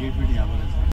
gate jet है